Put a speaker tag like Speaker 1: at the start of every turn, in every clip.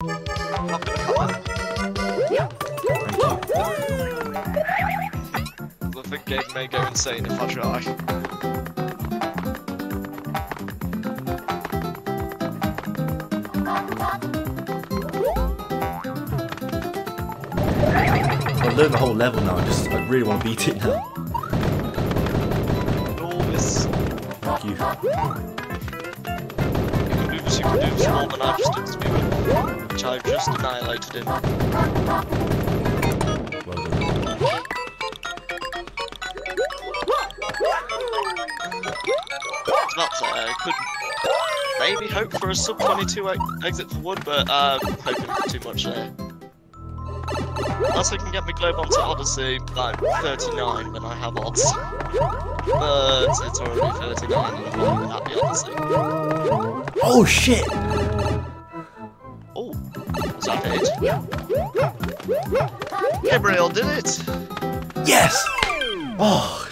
Speaker 1: I'm gonna come in.
Speaker 2: Thank you.
Speaker 1: I think game may go insane if I try.
Speaker 2: I've learned the whole level now. I just I really want to beat it now.
Speaker 1: Enormous.
Speaker 2: Thank you.
Speaker 1: You can do this, you can do this more than I just I've just annihilated him. It's not fair. I could maybe hope for a sub 22 e- exit for Wood, but uh, hoping for too much there. Unless I can get my globe onto Odyssey like 39, then I have odds. But it's already 39 and I'm Odyssey.
Speaker 2: Oh shit!
Speaker 1: Oh, that it? Gabriel did it!
Speaker 2: Yes! Oh,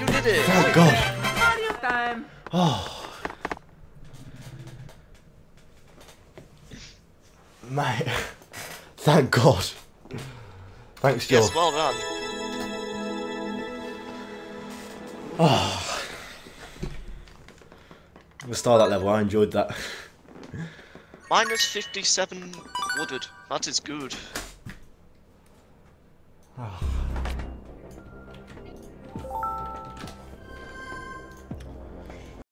Speaker 1: You did it!
Speaker 2: thank God.
Speaker 3: Time!
Speaker 2: Oh. Mate. Thank God. Thanks, Joe.
Speaker 1: Yes, well done.
Speaker 2: oh the start that level, I enjoyed that.
Speaker 1: Minus 57 wooded. That is good.
Speaker 2: Oh.